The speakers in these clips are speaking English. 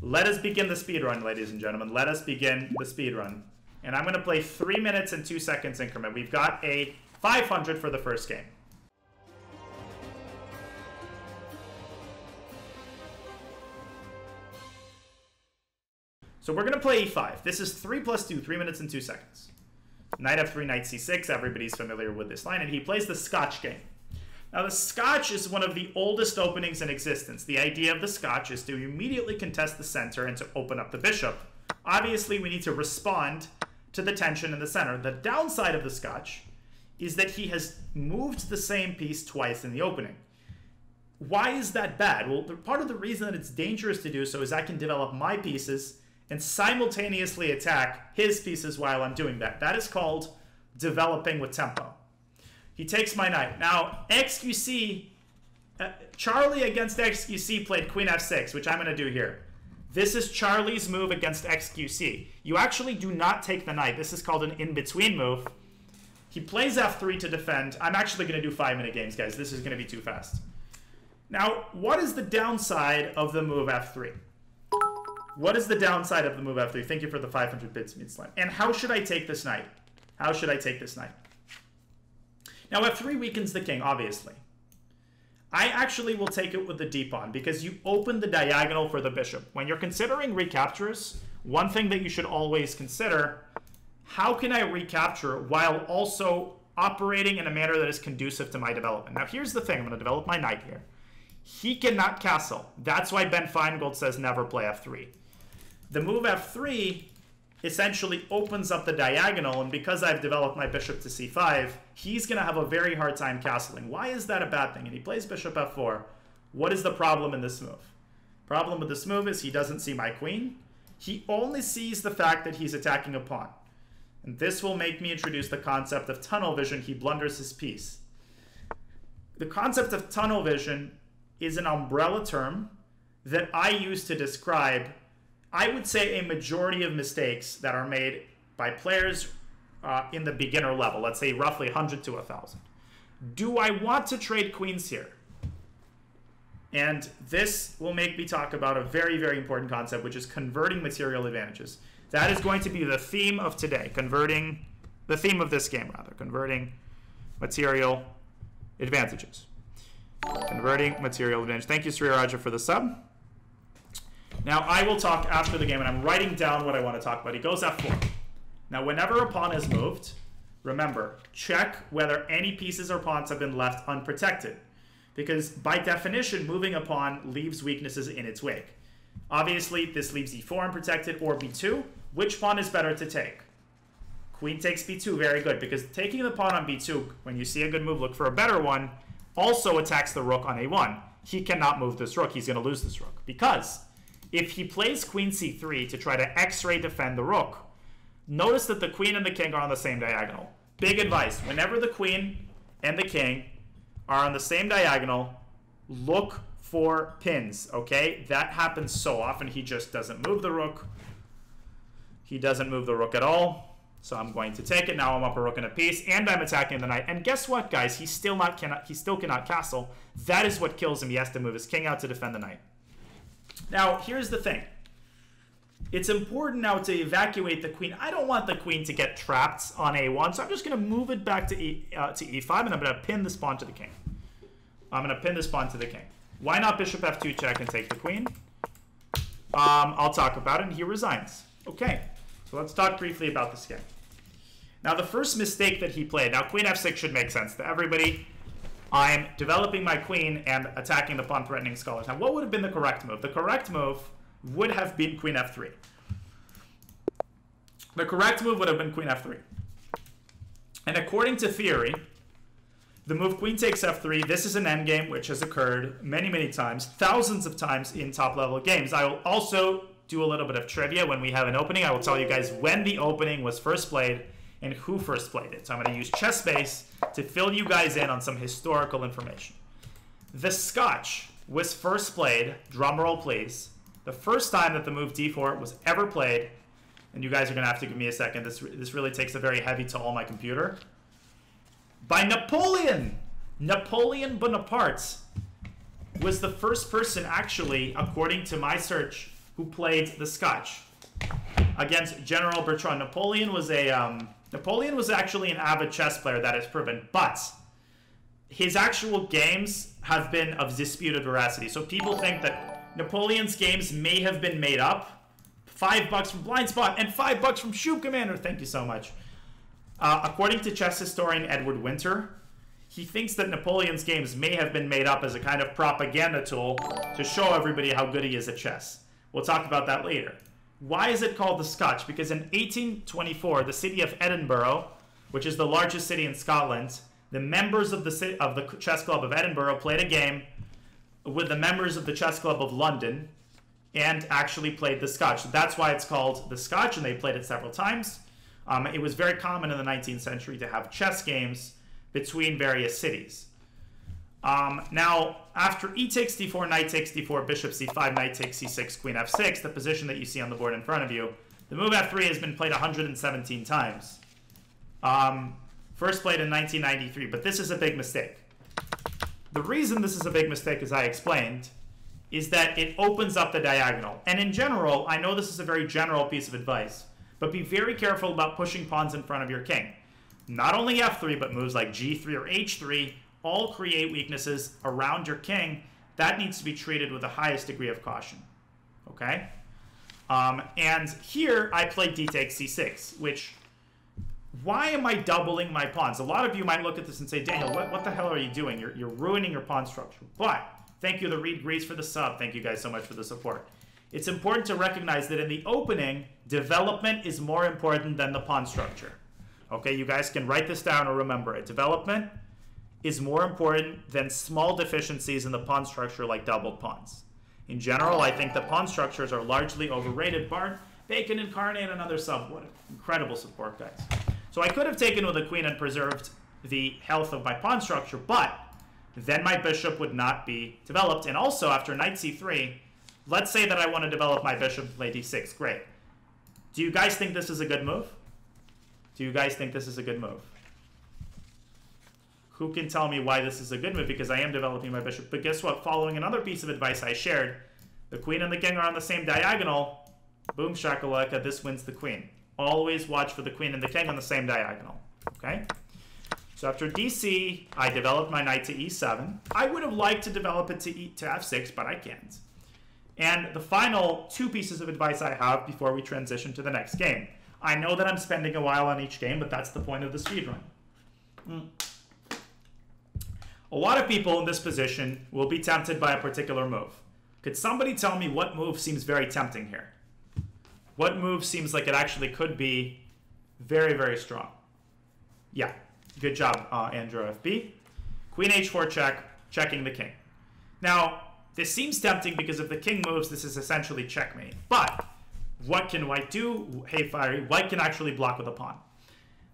Let us begin the speed run, ladies and gentlemen. Let us begin the speed run. And I'm going to play 3 minutes and 2 seconds increment. We've got a 500 for the first game. So we're going to play e5. This is 3 plus 2, 3 minutes and 2 seconds. Knight f3, knight c6. Everybody's familiar with this line. And he plays the Scotch game. Now, the Scotch is one of the oldest openings in existence. The idea of the Scotch is to immediately contest the center and to open up the bishop. Obviously, we need to respond to the tension in the center. The downside of the Scotch is that he has moved the same piece twice in the opening. Why is that bad? Well, part of the reason that it's dangerous to do so is I can develop my pieces and simultaneously attack his pieces while I'm doing that. That is called developing with tempo. He takes my knight. Now, XQC, uh, Charlie against XQC played queen f6, which I'm going to do here. This is Charlie's move against XQC. You actually do not take the knight. This is called an in-between move. He plays f3 to defend. I'm actually going to do five-minute games, guys. This is going to be too fast. Now, what is the downside of the move f3? What is the downside of the move f3? Thank you for the 500 bits, Midslam. And how should I take this knight? How should I take this knight? Now, f3 weakens the king, obviously. I actually will take it with the d pawn because you open the diagonal for the bishop. When you're considering recaptures, one thing that you should always consider, how can I recapture while also operating in a manner that is conducive to my development? Now, here's the thing. I'm going to develop my knight here. He cannot castle. That's why Ben Finegold says never play f3. The move f3 essentially opens up the diagonal, and because I've developed my bishop to c5, he's going to have a very hard time castling. Why is that a bad thing? And he plays bishop f4. What is the problem in this move? Problem with this move is he doesn't see my queen. He only sees the fact that he's attacking a pawn. And this will make me introduce the concept of tunnel vision. He blunders his piece. The concept of tunnel vision is an umbrella term that I use to describe I would say a majority of mistakes that are made by players uh, in the beginner level, let's say roughly 100 to 1,000. Do I want to trade queens here? And this will make me talk about a very, very important concept, which is converting material advantages. That is going to be the theme of today, converting, the theme of this game, rather, converting material advantages. Converting material advantage. Thank you, Sri Raja, for the sub. Now, I will talk after the game, and I'm writing down what I want to talk about. He goes f4. Now, whenever a pawn is moved, remember, check whether any pieces or pawns have been left unprotected. Because by definition, moving a pawn leaves weaknesses in its wake. Obviously, this leaves e4 unprotected or b2. Which pawn is better to take? Queen takes b2, very good, because taking the pawn on b2, when you see a good move, look for a better one, also attacks the rook on a1. He cannot move this rook. He's going to lose this rook. Because if he plays queen c3 to try to x-ray defend the rook, notice that the queen and the king are on the same diagonal. Big advice, whenever the queen and the king are on the same diagonal, look for pins, okay? That happens so often. He just doesn't move the rook. He doesn't move the rook at all. So I'm going to take it. Now I'm up a rook and a piece, and I'm attacking the knight. And guess what, guys? He still not cannot he still cannot castle. That is what kills him. He has to move his king out to defend the knight. Now, here's the thing. It's important now to evacuate the queen. I don't want the queen to get trapped on a1, so I'm just going to move it back to, e, uh, to e5, and I'm going to pin this pawn to the king. I'm going to pin this pawn to the king. Why not bishop f2 check and take the queen? Um, I'll talk about it, and he resigns. Okay, so let's talk briefly about this game. Now, the first mistake that he played, now queen f6 should make sense to everybody. I'm developing my queen and attacking the pawn threatening scholars. Now, what would have been the correct move? The correct move would have been queen f3. The correct move would have been queen f3. And according to theory, the move queen takes f3, this is an endgame which has occurred many, many times, thousands of times in top-level games. I will also do a little bit of trivia when we have an opening. I will tell you guys when the opening was first played and who first played it. So I'm going to use Chessbase to fill you guys in on some historical information. The Scotch was first played, drumroll please, the first time that the move d4 was ever played, and you guys are going to have to give me a second. This, this really takes a very heavy toll on my computer. By Napoleon! Napoleon Bonaparte was the first person, actually, according to my search, who played the Scotch against General Bertrand. Napoleon was a um, Napoleon was actually an avid chess player that is proven, but his actual games have been of disputed veracity. So people think that Napoleon's games may have been made up. Five bucks from Blind Spot and five bucks from Shoe Commander. Thank you so much. Uh, according to chess historian Edward Winter, he thinks that Napoleon's games may have been made up as a kind of propaganda tool to show everybody how good he is at chess. We'll talk about that later. Why is it called the Scotch? Because in 1824, the city of Edinburgh, which is the largest city in Scotland, the members of the of the chess club of Edinburgh played a game with the members of the chess club of London and actually played the Scotch. So that's why it's called the Scotch, and they played it several times. Um, it was very common in the 19th century to have chess games between various cities. Um, now, after e takes d4, knight takes d4, bishop c5, knight takes c6, queen f6, the position that you see on the board in front of you, the move f3 has been played 117 times. Um, first played in 1993, but this is a big mistake. The reason this is a big mistake, as I explained, is that it opens up the diagonal. And in general, I know this is a very general piece of advice, but be very careful about pushing pawns in front of your king. Not only f3, but moves like g3 or h3 all create weaknesses around your king, that needs to be treated with the highest degree of caution. Okay? Um, and here I play d takes c6, which, why am I doubling my pawns? A lot of you might look at this and say, Daniel, what, what the hell are you doing? You're, you're ruining your pawn structure. But, thank you to Reed Grease for the sub. Thank you guys so much for the support. It's important to recognize that in the opening, development is more important than the pawn structure. Okay, you guys can write this down or remember it. Development is more important than small deficiencies in the pawn structure like doubled pawns. In general, I think the pawn structures are largely overrated. Bart, Bacon, Incarnate, and another sub. What incredible support, guys. So I could have taken with a queen and preserved the health of my pawn structure, but then my bishop would not be developed. And also, after knight c3, let's say that I want to develop my bishop play d6. Great. Do you guys think this is a good move? Do you guys think this is a good move? Who can tell me why this is a good move because I am developing my bishop. But guess what? Following another piece of advice I shared, the queen and the king are on the same diagonal. Boom shakalaka, this wins the queen. Always watch for the queen and the king on the same diagonal. Okay? So after dc, I developed my knight to e7. I would have liked to develop it to, e to f6, but I can't. And the final two pieces of advice I have before we transition to the next game. I know that I'm spending a while on each game, but that's the point of the speedrun. Mm. A lot of people in this position will be tempted by a particular move. Could somebody tell me what move seems very tempting here? What move seems like it actually could be very, very strong? Yeah, good job, uh, Andrew FB. Queen h4 check, checking the king. Now, this seems tempting because if the king moves, this is essentially checkmate. But what can white do? Hey, Fiery, white can actually block with a pawn.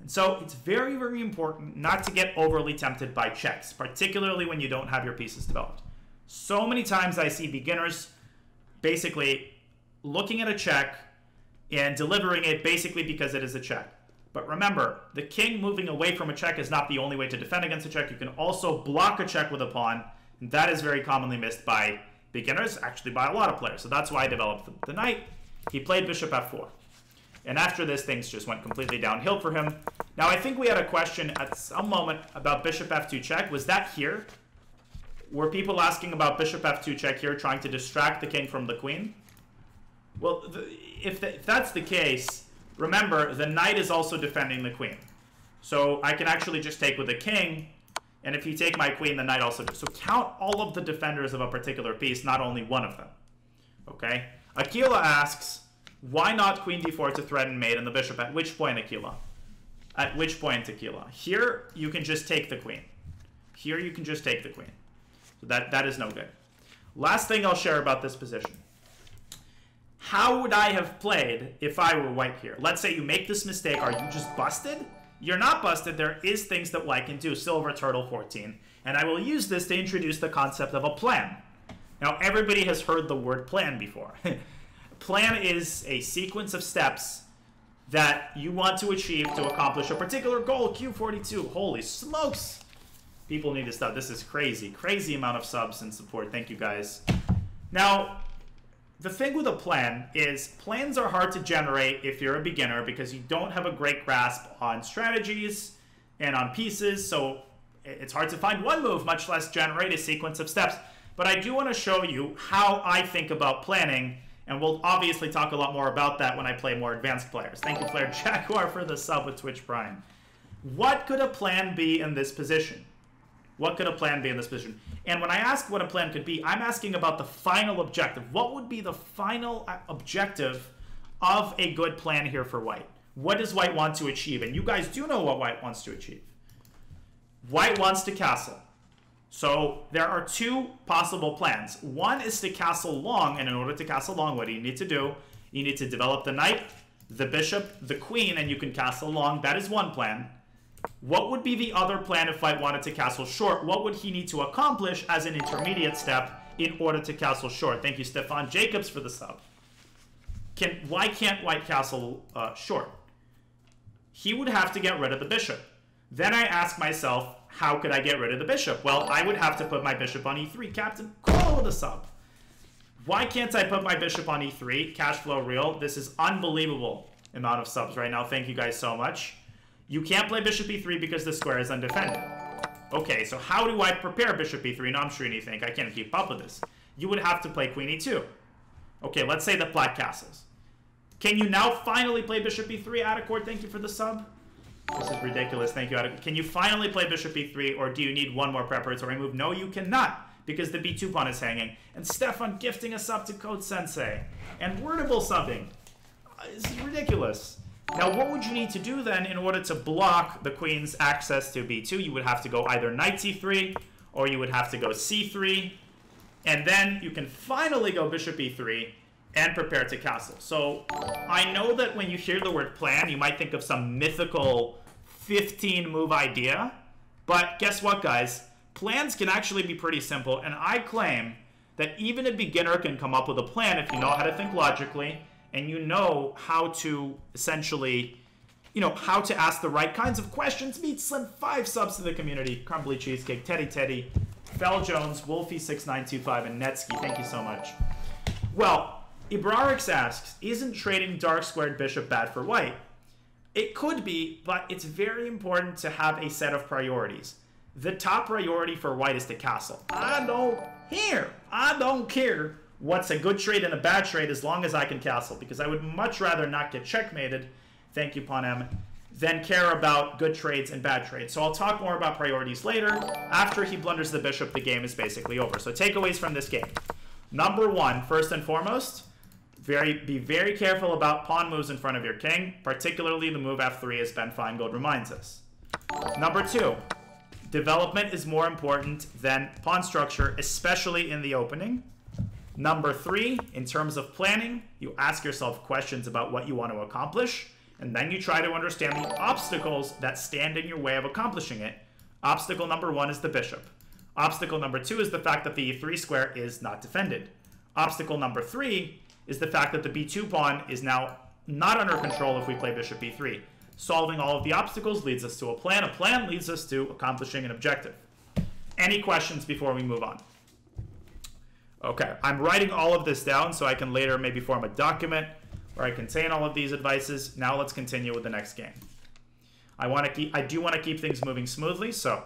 And so it's very, very important not to get overly tempted by checks, particularly when you don't have your pieces developed. So many times I see beginners basically looking at a check and delivering it basically because it is a check. But remember, the king moving away from a check is not the only way to defend against a check. You can also block a check with a pawn. And that is very commonly missed by beginners, actually by a lot of players. So that's why I developed the knight. He played bishop f4. And after this, things just went completely downhill for him. Now, I think we had a question at some moment about bishop f2 check. Was that here? Were people asking about bishop f2 check here, trying to distract the king from the queen? Well, if, the, if that's the case, remember, the knight is also defending the queen. So I can actually just take with the king, and if you take my queen, the knight also... Does. So count all of the defenders of a particular piece, not only one of them. Okay? Aquila asks, why not queen d4 to threaten mate and the bishop? At which point, Aquila? At which point, Aquila? Here, you can just take the queen. Here, you can just take the queen. So that, that is no good. Last thing I'll share about this position. How would I have played if I were white here? Let's say you make this mistake. Are you just busted? You're not busted. There is things that white can do. Silver Turtle 14. And I will use this to introduce the concept of a plan. Now, everybody has heard the word plan before. plan is a sequence of steps that you want to achieve to accomplish a particular goal. Q42. Holy smokes. People need to stop. This is crazy. Crazy amount of subs and support. Thank you guys. Now, the thing with a plan is plans are hard to generate if you're a beginner because you don't have a great grasp on strategies and on pieces. So it's hard to find one move, much less generate a sequence of steps. But I do want to show you how I think about planning, and we'll obviously talk a lot more about that when I play more advanced players. Thank you, Flair Jaguar, for the sub with Twitch Prime. What could a plan be in this position? What could a plan be in this position? And when I ask what a plan could be, I'm asking about the final objective. What would be the final uh, objective of a good plan here for white? What does white want to achieve? And you guys do know what white wants to achieve. White wants to castle. So there are two possible plans. One is to castle long, and in order to castle long, what do you need to do? You need to develop the knight, the bishop, the queen, and you can castle long. That is one plan. What would be the other plan if White wanted to castle short? What would he need to accomplish as an intermediate step in order to castle short? Thank you, Stefan Jacobs, for the sub. Can Why can't White castle uh, short? He would have to get rid of the bishop. Then I ask myself, how could I get rid of the bishop? Well, I would have to put my bishop on e3. Captain, call a sub. Why can't I put my bishop on e3? Cash flow real. This is unbelievable amount of subs right now. Thank you guys so much. You can't play bishop e3 because the square is undefended. Okay, so how do I prepare bishop e3? No, I'm sure you think I can't keep up with this. You would have to play queen e2. Okay, let's say the black castles. Can you now finally play bishop e3 out of court? Thank you for the sub. This is ridiculous. Thank you. Can you finally play bishop e3, or do you need one more preparatory move? No, you cannot, because the b2 pawn is hanging. And Stefan gifting us up to Code Sensei. And Wordable subbing. Uh, this is ridiculous. Now, what would you need to do then in order to block the queen's access to b2? You would have to go either knight c3, or you would have to go c3, and then you can finally go bishop e3 and prepare to castle. So I know that when you hear the word plan, you might think of some mythical 15 move idea, but guess what, guys? Plans can actually be pretty simple, and I claim that even a beginner can come up with a plan if you know how to think logically and you know how to essentially, you know, how to ask the right kinds of questions, meet Slim five subs to the community, Crumbly Cheesecake, Teddy Teddy, Fel Jones, Wolfie6925, and Netsky. Thank you so much. Well, Ibrarix asks, isn't trading dark squared bishop bad for white? It could be, but it's very important to have a set of priorities. The top priority for white is to castle. I don't care. I don't care what's a good trade and a bad trade as long as I can castle, because I would much rather not get checkmated, thank you, Panem, than care about good trades and bad trades. So I'll talk more about priorities later. After he blunders the bishop, the game is basically over. So takeaways from this game. Number one, first and foremost, very be very careful about pawn moves in front of your king, particularly the move f3 as Ben Finegold reminds us. Number two, development is more important than pawn structure, especially in the opening. Number three, in terms of planning, you ask yourself questions about what you want to accomplish, and then you try to understand the obstacles that stand in your way of accomplishing it. Obstacle number one is the bishop. Obstacle number two is the fact that the e3 square is not defended. Obstacle number three is the fact that the b2 pawn is now not under control if we play bishop b3. Solving all of the obstacles leads us to a plan. A plan leads us to accomplishing an objective. Any questions before we move on? Okay, I'm writing all of this down so I can later maybe form a document where I contain all of these advices. Now let's continue with the next game. I want to keep I do want to keep things moving smoothly, so